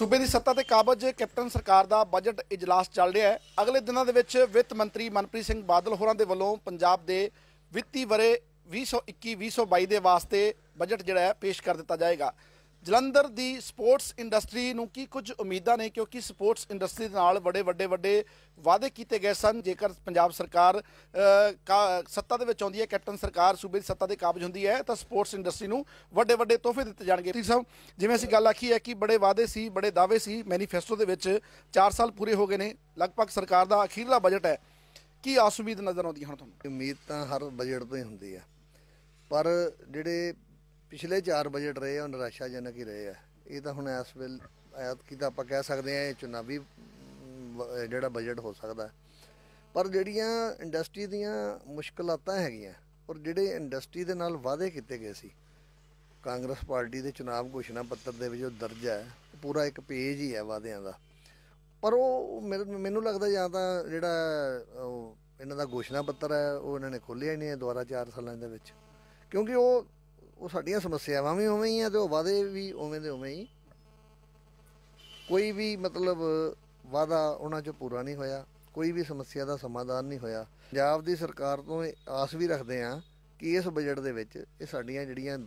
ਸੂਬੇ ਦੀ ਸੱਤਾ ਤੇ ਕਾਬਜ ਕੈਪਟਨ ਸਰਕਾਰ ਦਾ ਬਜਟ ਇਜਲਾਸ ਚੱਲ ਰਿਹਾ ਹੈ। ਅਗਲੇ ਦਿਨਾਂ ਦੇ ਵਿੱਚ ਵਿੱਤ ਮੰਤਰੀ ਮਨਪ੍ਰੀਤ ਸਿੰਘ ਬਾਦਲ ਹੋਰਾਂ ਦੇ ਵੱਲੋਂ ਪੰਜਾਬ ਦੇ ਵਿੱਤੀ ਵਰੇ 2021-2022 ਦੇ ਵਾਸਤੇ ਬਜਟ ਜਿਹੜਾ ਹੈ, ਪੇਸ਼ ਕਰ ਦਿੱਤਾ ਜਾਏਗਾ। ਜਲੰਧਰ ਦੀ ਸਪੋਰਟਸ ਇੰਡਸਟਰੀ ਨੂੰ ਕੀ ਕੁਝ ਉਮੀਦਾਂ ਨੇ? ਕਿਉਂਕਿ ਸਪੋਰਟਸ ਇੰਡਸਟਰੀ ਦੇ ਨਾਲ ਬੜੇ ਵੱਡੇ ਵੱਡੇ ਵਾਅਦੇ ਕੀਤੇ ਗਏ ਸਨ। ਜੇਕਰ ਪੰਜਾਬ ਸਰਕਾਰ ਕਾ- ਸੱਤਾ ਦੇ ਵਿੱਚ ਆਉਂਦੀ ਹੈ, ਕੈਪਟਨ ਸਰਕਾਰ ਸੂਬੇ ਦੀ ਸੱਤਾ ਦੇ ਕਾਬਜ ਹੁੰਦੀ ਹੈ, ਤਾਂ ਸਪੋਰਟਸ ਇੰਡਸਟਰੀ ਨੂੰ ਵੱਡੇ ਵੱਡੇ ਤੋਹਫੇ ਦਿੱਤੇ ਜਾਣਗੇ। ਜੀ ਸਾਹਿਬ ਜਿਵੇਂ ਅਸੀਂ ਗੱਲ ਆਖੀ ਹੈ ਕਿ ਬੜੇ ਵਾਅਦੇ ਸੀ, ਬੜੇ ਦਾਅਵੇ ਸੀ, ਮੈਨੀਫੈਸਟੋ ਦੇ ਵਿੱਚ 4 ਸਾਲ ਪੂਰੇ ਹੋ ਗਏ ਨੇ। ਲਗਭਗ ਸਰਕਾਰ ਦਾ ਅਖੀਰਲਾ ਬਜਟ ਹੈ। ਕੀ ਆਸ ਉਮੀਦ ਨਜ਼ਰ ਆਉਂਦੀ ਹੁਣ ਤੁਹਾਨੂੰ? ਉਮੀਦ ਤਾਂ ਹਰ ਬਜਟ ਤੋਂ ਹੀ ਹੁੰਦੀ ਆ ਪਰ ਜਿਹੜੇ ਪਿਛਲੇ 4 ਬਜਟ ਰਹੇ ਆ, ਉਹ ਨਿਰਾਸ਼ਾਜਨਕ ਹੀ ਰਹੇ ਆ। ਇਹ ਤਾਂ ਹੁਣ ਇਸ ਵੇਲ ਕੀ ਤਾਂ ਆਪਾਂ ਕਹਿ ਸਕਦੇ ਆ ਇਹ ਚੁਣਾਵੀ ਜਿਹੜਾ ਬਜਟ ਹੋ ਸਕਦਾ ਪਰ ਜਿਹੜੀਆਂ ਇੰਡਸਟਰੀ ਦੀਆਂ ਮੁਸ਼ਕਲਾਤਾਂ ਹੈਗੀਆਂ, ਔਰ ਜਿਹੜੇ ਇੰਡਸਟਰੀ ਦੇ ਨਾਲ ਵਾਅਦੇ ਕੀਤੇ ਗਏ ਸੀ, ਕਾਂਗਰਸ ਪਾਰਟੀ ਦੇ ਚੁਣਾਵ ਘੋਸ਼ਣਾ ਪੱਤਰ ਦੇ ਵਿੱਚ ਜੋ ਦਰਜ ਹੈ, ਉਹ ਪੂਰਾ ਇੱਕ ਪੇਜ ਹੀ ਹੈ ਵਾਅਦਿਆਂ ਦਾ। ਪਰ ਉਹ ਮੇਰੇ- ਮੈਨੂੰ ਲੱਗਦਾ ਜਾਂ ਤਾਂ ਜਿਹੜਾ, ਉਹ ਇਹਨਾਂ ਦਾ ਘੋਸ਼ਣਾ ਪੱਤਰ ਹੈ, ਉਹ ਇਹਨਾਂ ਨੇ ਖੋਲ੍ਹਿਆ ਹੀ ਨਹੀਂ ਹੈ ਦੁਬਾਰਾ 4 ਸਾਲਾਂ ਦੇ ਵਿੱਚ। ਕਿਉਂਕਿ ਉਹ ਉਹ ਸਾਡੀਆਂ ਸਮੱਸਿਆਵਾਂ ਵੀ ਉਵੇਂ ਹੀ ਆ ਤੇ ਉਹ ਵਾਅਦੇ ਵੀ ਉਵੇਂ ਦੇ ਉਵੇਂ ਹੀ। ਕੋਈ ਵੀ ਮਤਲਬ ਵਾਅਦਾ ਉਹਨਾਂ 'ਚ ਪੂਰਾ ਨਹੀਂ ਹੋਇਆ, ਕੋਈ ਵੀ ਸਮੱਸਿਆ ਦਾ ਸਮਾਧਾਨ ਨਹੀਂ ਹੋਇਆ। ਪੰਜਾਬ ਦੀ ਸਰਕਾਰ ਤੋਂ ਇਹ ਆਸ ਵੀ ਰੱਖਦੇ ਆ ਕਿ ਇਸ ਬਜਟ ਦੇ ਵਿੱਚ ਇਹ ਸਾਡੀਆਂ ਜਿਹੜੀਆਂ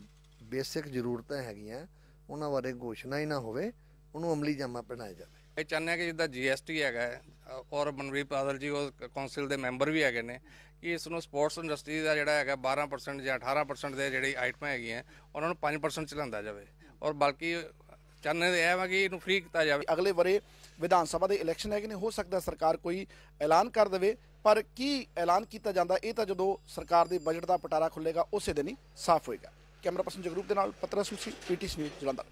ਬੇਸਿਕ ਜ਼ਰੂਰਤਾਂ ਹੈਗੀਆਂ, ਉਹਨਾਂ ਬਾਰੇ ਘੋਸ਼ਣਾ ਹੀ ਨਾ ਹੋਵੇ, ਉਹਨੂੰ ਅਮਲੀ ਜਾਮਾ ਪਹਿਨਾਇਆ ਜਾਵੇ। ਇਹ ਚਾਹੁੰਦੇ ਹਾਂ ਕਿ ਜਿੱਦਾਂ ਜੀਐਸਟੀ ਹੈਗਾ ਹੈ, ਅ, ਔਰ ਮਨਵੀਰ ਬਾਦਲ ਜੀ ਉਹ ਕੌਂਸਲ ਦੇ ਮੈਂਬਰ ਵੀ ਹੈਗੇ ਨੇ ਕਿ ਇਸ ਨੂੰ ਸਪੋਰਟਸ ਇੰਡਸਟਰੀ ਦਾ ਜਿਹੜਾ ਹੈਗਾ 12% ਜਾਂ 18% ਦੇ ਜਿਹੜੀ ਆਈਟਮਾਂ ਹੈਗੀਆਂ ਉਹਨਾਂ ਨੂੰ 5% ਚਲਾਉਂਦਾ ਜਾਵੇ। ਔਰ ਬਲਕਿ ਚਾਹੁੰਦੇ ਇਹ ਹੈ ਕਿ ਇਹਨੂੰ ਫ੍ਰੀ ਕੀਤਾ ਜਾਵੇ। ਅਗਲੇ ਵਰੇ ਵਿਧਾਨ ਸਭਾ ਦੇ ਇਲੈਕਸ਼ਨ ਹੈਗੇ ਨੇ ਹੋ ਸਕਦਾ ਸਰਕਾਰ ਕੋਈ ਐਲਾਨ ਕਰ ਦੇਵੇ ਪਰ ਕੀ ਐਲਾਨ ਕੀਤਾ ਜਾਂਦਾ ਇਹ ਤਾਂ ਜਦੋਂ ਸਰਕਾਰ ਦੇ ਬਜਟ ਦਾ ਪਟਾਰਾ ਖੁੱਲੇਗਾ ਉਸੇ ਦਿਨ ਹੀ ਸਾਫ਼ ਹੋਏਗਾ। ਕੈਮਰਾ ਪਰਸਨ ਜਗਰੂਪ ਦੇ ਨਾਲ ਪਤਰਾ ਸੁਲਸੀ ਪੀਟੀਸੀ ਨਿਊਜ਼ ਜਲੰਧਰ।